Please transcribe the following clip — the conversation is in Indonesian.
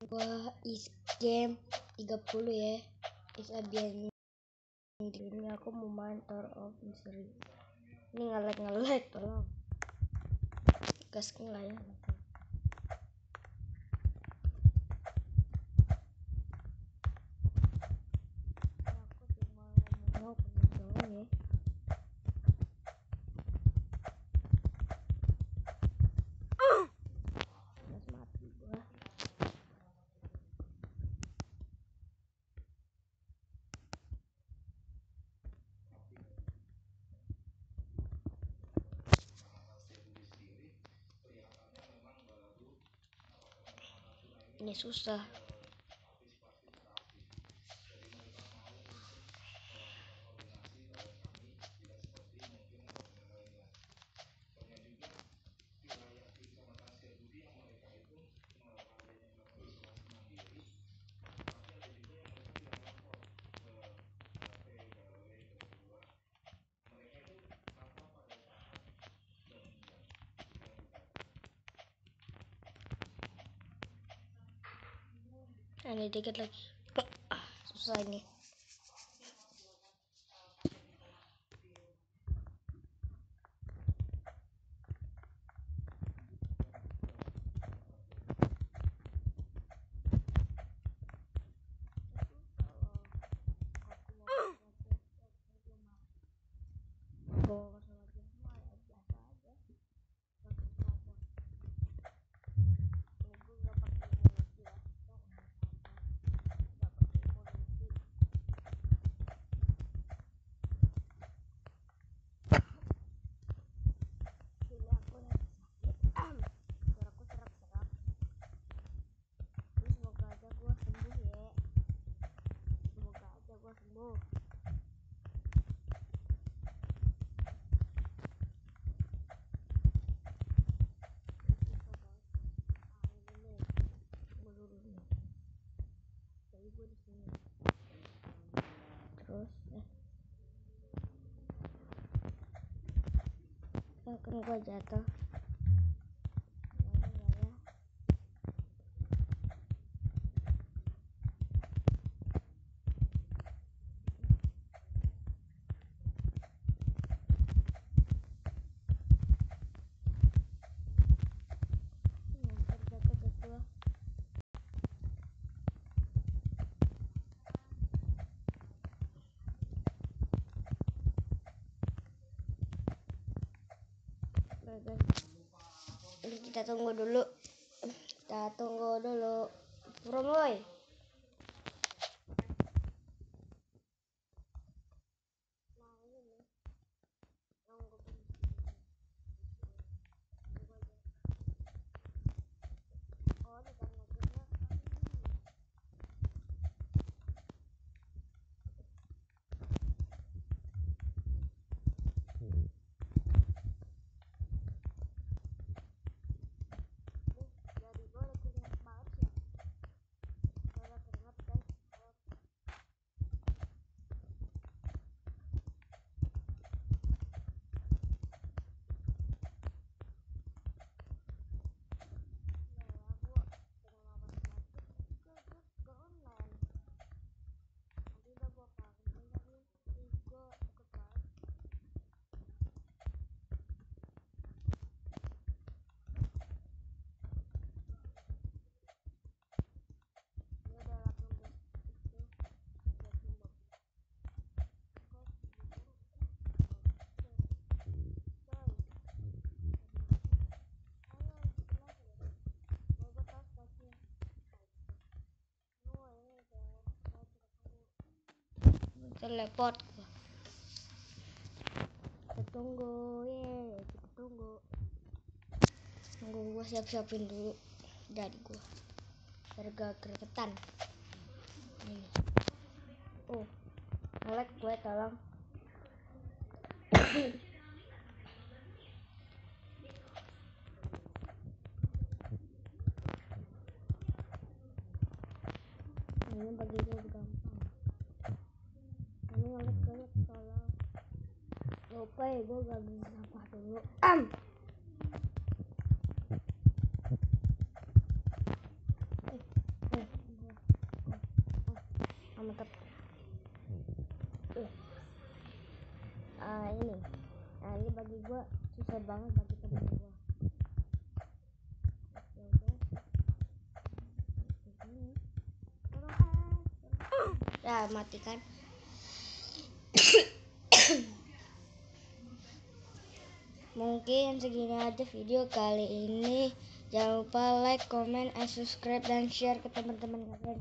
gua is game 30 ya. Is abian ini aku mau main Tower of misery, ini ngelag ngelag tolong gas ya. ini susah. Ada dikit lagi. Ah, susah ini. Просто. Так, ну, ребята. Ini kita tunggu dulu. Kita tunggu dulu. Promoy. lepot, gua. Kita tunggu ye kita tunggu tunggu gua siap-siapin dulu dari gua. Harga keretan, ini oh ngelek gue tolong. Ini bagi juga. Oke, ya gue gabung sampah dulu am mantap uh, ini nah ini bagi gue susah banget bagi temen gue ya matikan mungkin segini aja video kali ini. Jangan lupa like comment and subscribe dan share ke teman-teman kalian